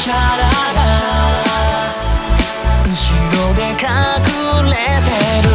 シャララ。後ろで隠れてる。